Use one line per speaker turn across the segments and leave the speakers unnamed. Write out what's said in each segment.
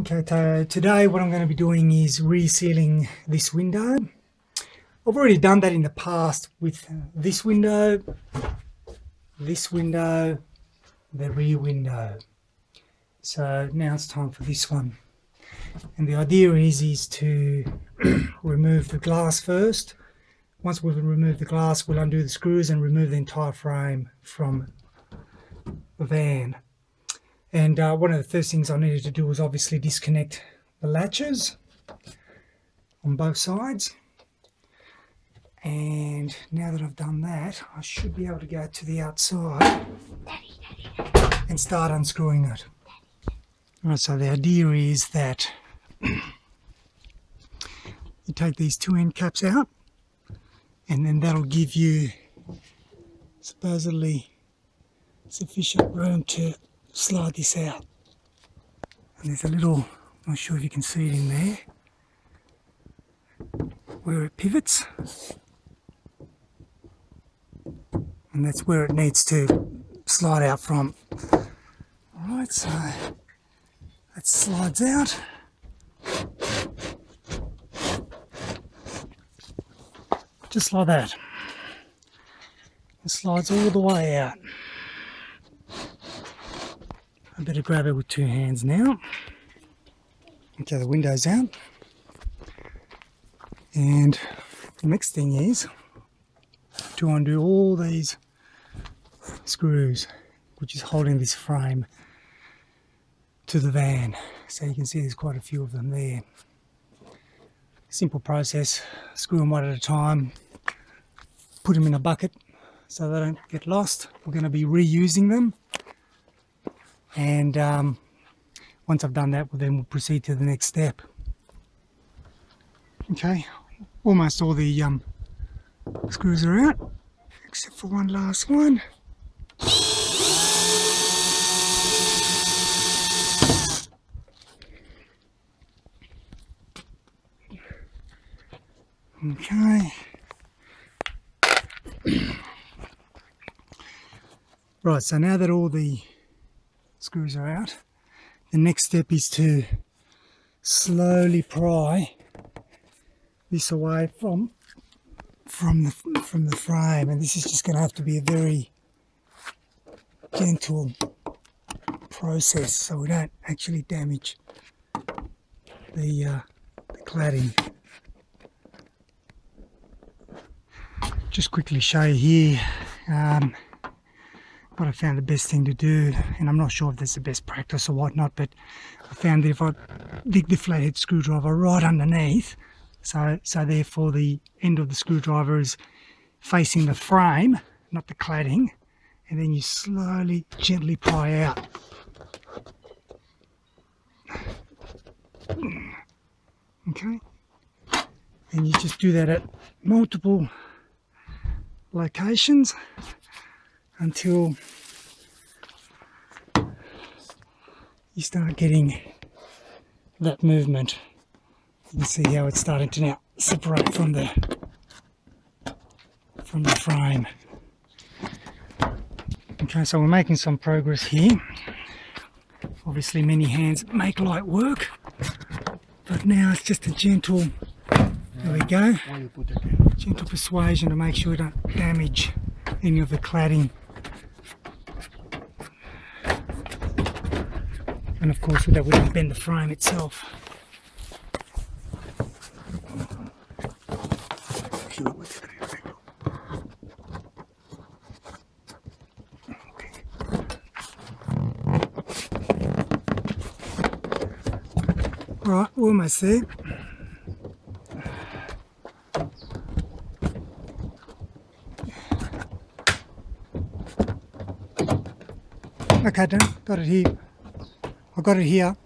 Okay, so uh, today what I'm going to be doing is resealing this window. I've already done that in the past with this window, this window, the rear window. So now it's time for this one. And the idea is, is to remove the glass first. Once we've removed the glass, we'll undo the screws and remove the entire frame from the van. And uh, one of the first things I needed to do was obviously disconnect the latches on both sides. And now that I've done that, I should be able to go to the outside and start unscrewing it. All right, so the idea is that you take these two end caps out and then that'll give you supposedly sufficient room to slide this out. And there's a little, I'm not sure if you can see it in there, where it pivots. And that's where it needs to slide out from. Alright, so that slides out. Just like that. It slides all the way out. I better grab it with two hands now. Okay, the window's out. And the next thing is to undo all these screws, which is holding this frame to the van. So you can see there's quite a few of them there. Simple process, screw them one at a time, put them in a bucket so they don't get lost. We're going to be reusing them and um, once I've done that then we'll proceed to the next step. Okay. Almost all the um, screws are out except for one last one. Okay. Right so now that all the screws are out. The next step is to slowly pry this away from from the from the frame and this is just going to have to be a very gentle process so we don't actually damage the, uh, the cladding. Just quickly show you here um, what I found the best thing to do, and I'm not sure if that's the best practice or whatnot, but I found that if I dig the flathead screwdriver right underneath, so, so therefore the end of the screwdriver is facing the frame, not the cladding, and then you slowly, gently pry out. Okay, and you just do that at multiple locations until you start getting that movement. You can see how it's starting to now separate from the from the frame. Okay, so we're making some progress here. Obviously many hands make light work, but now it's just a gentle, there we go, gentle persuasion to make sure we don't damage any of the cladding and of course that wouldn't bend the frame itself. Right, we're almost there. Okay, done. Got it here. I got it here.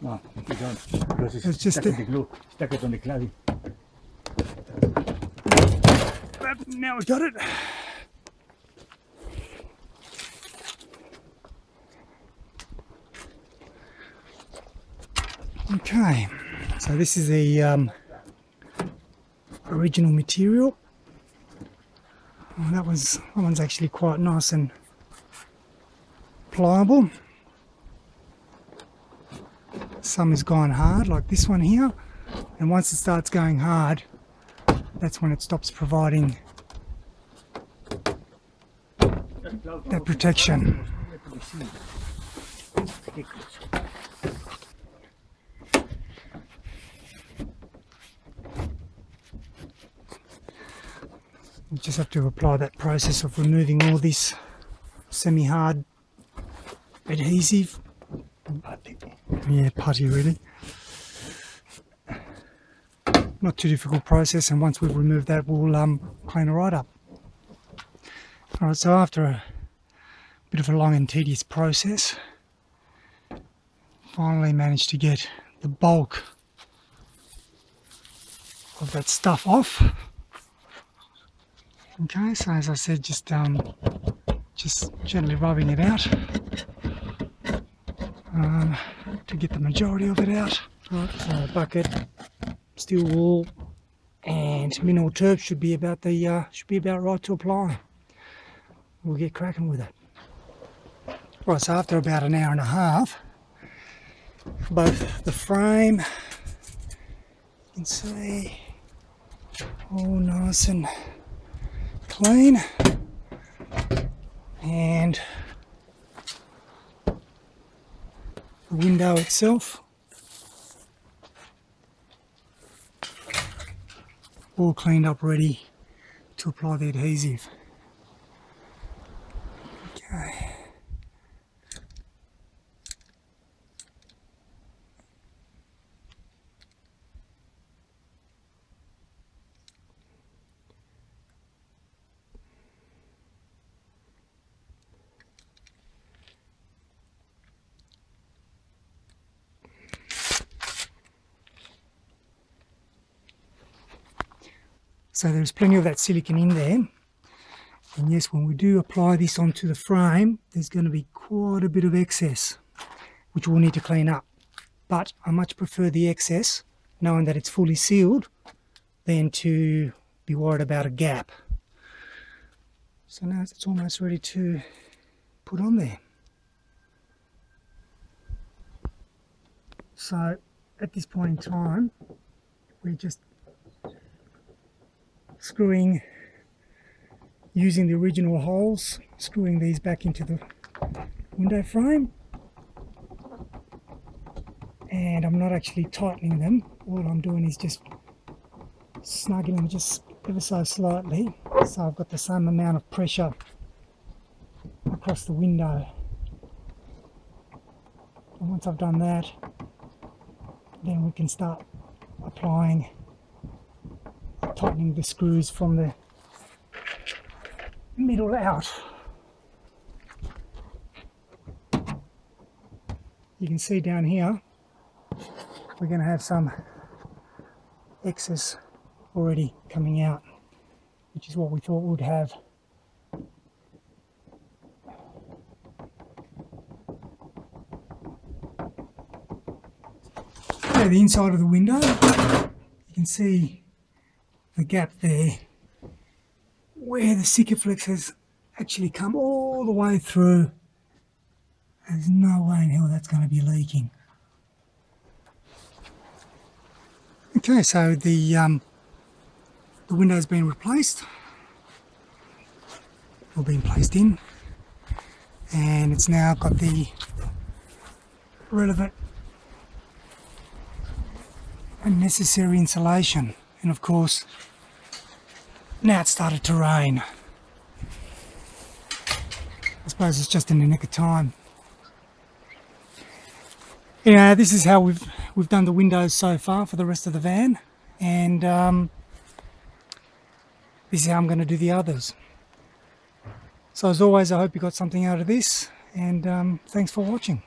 No, you don't. Because it's,
It's just
stuck the glue. Stuck it on the cladding.
That, now we got it. Okay, so this is the um, original material. Oh, that was that one's actually quite nice and pliable. some has gone hard like this one here and once it starts going hard that's when it stops providing that protection. You just have to apply that process of removing all this semi-hard adhesive. Yeah, putty really. Not too difficult process and once we've removed that we'll um, clean it right up. Alright, so after a bit of a long and tedious process, finally managed to get the bulk of that stuff off. Okay, so as I said, just um, just gently rubbing it out um, to get the majority of it out. Right, so bucket, steel wool, and mineral turps should be about the uh, should be about right to apply. We'll get cracking with it. Right, so after about an hour and a half, both the frame, you can see, all nice and clean, and the window itself, all cleaned up ready to apply the adhesive. So there's plenty of that silicon in there. And yes, when we do apply this onto the frame, there's going to be quite a bit of excess, which we'll need to clean up. But I much prefer the excess, knowing that it's fully sealed, than to be worried about a gap. So now it's almost ready to put on there. So at this point in time, we're just screwing using the original holes, screwing these back into the window frame. And I'm not actually tightening them. All I'm doing is just snugging them just ever so slightly. So I've got the same amount of pressure across the window. And once I've done that, then we can start applying tightening the screws from the middle out. You can see down here we're going to have some excess already coming out which is what we thought we'd have. The inside of the window you can see the gap there where the Sikaflex has actually come all the way through. There's no way in hell that's going to be leaking. Okay, so the um, the window's been replaced, or been placed in, and it's now got the relevant and necessary insulation and of course now it started to rain. I suppose it's just in the nick of time. Yeah this is how we've we've done the windows so far for the rest of the van. And um, this is how I'm going to do the others. So as always I hope you got something out of this. And um, thanks for watching